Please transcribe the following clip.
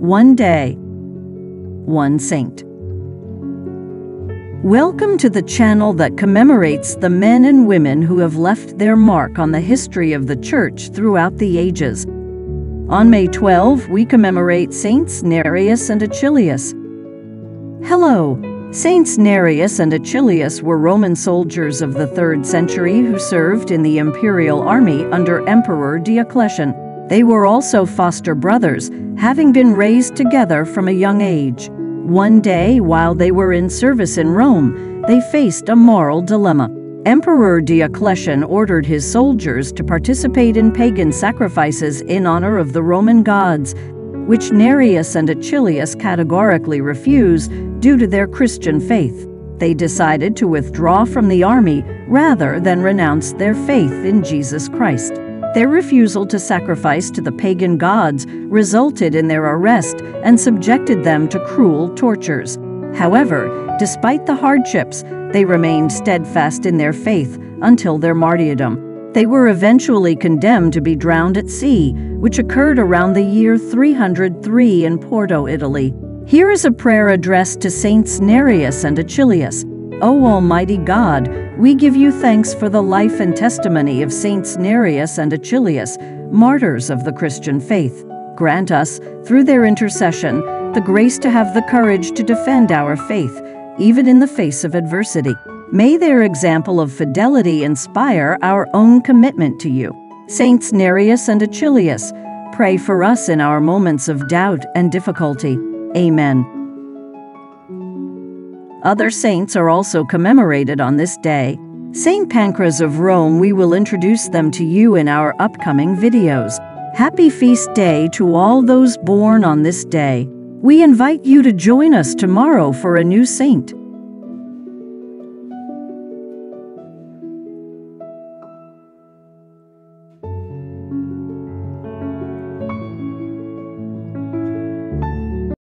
One day, one saint. Welcome to the channel that commemorates the men and women who have left their mark on the history of the Church throughout the ages. On May 12, we commemorate Saints Nereus and Achilleus. Hello, Saints Nereus and Achilleus were Roman soldiers of the 3rd century who served in the imperial army under Emperor Diocletian. They were also foster brothers, having been raised together from a young age. One day, while they were in service in Rome, they faced a moral dilemma. Emperor Diocletian ordered his soldiers to participate in pagan sacrifices in honor of the Roman gods, which Nereus and Achilleus categorically refused due to their Christian faith. They decided to withdraw from the army rather than renounce their faith in Jesus Christ. Their refusal to sacrifice to the pagan gods resulted in their arrest and subjected them to cruel tortures. However, despite the hardships, they remained steadfast in their faith until their martyrdom. They were eventually condemned to be drowned at sea, which occurred around the year 303 in Porto, Italy. Here is a prayer addressed to Saints Nereus and Achilleus. O Almighty God, we give you thanks for the life and testimony of Saints Nereus and Achilleus, martyrs of the Christian faith. Grant us, through their intercession, the grace to have the courage to defend our faith, even in the face of adversity. May their example of fidelity inspire our own commitment to you. Saints Nereus and Achilleus, pray for us in our moments of doubt and difficulty. Amen. Other saints are also commemorated on this day. Saint Pancras of Rome, we will introduce them to you in our upcoming videos. Happy feast day to all those born on this day. We invite you to join us tomorrow for a new saint.